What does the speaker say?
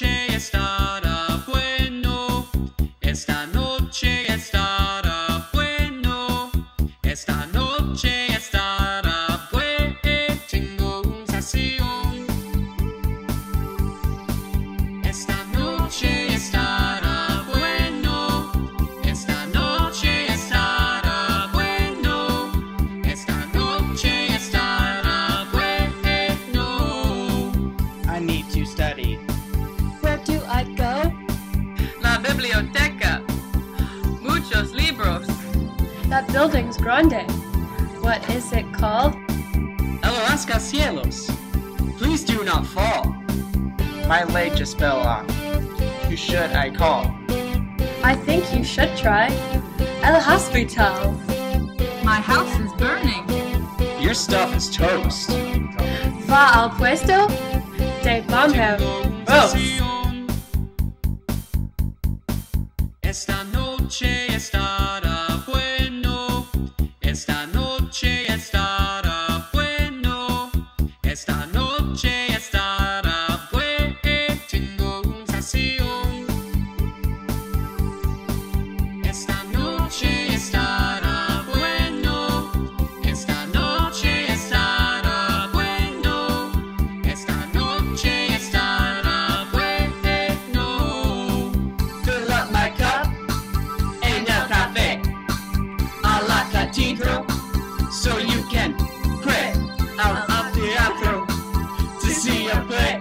noche estará That building's grande. What is it called? El rascacielos. Please do not fall. My leg just fell off. Who should I call? I think you should try. El hospital. My house is burning. Your stuff is toast. Va al puesto de bomberos. Oh. Esta noche está noche está a threat.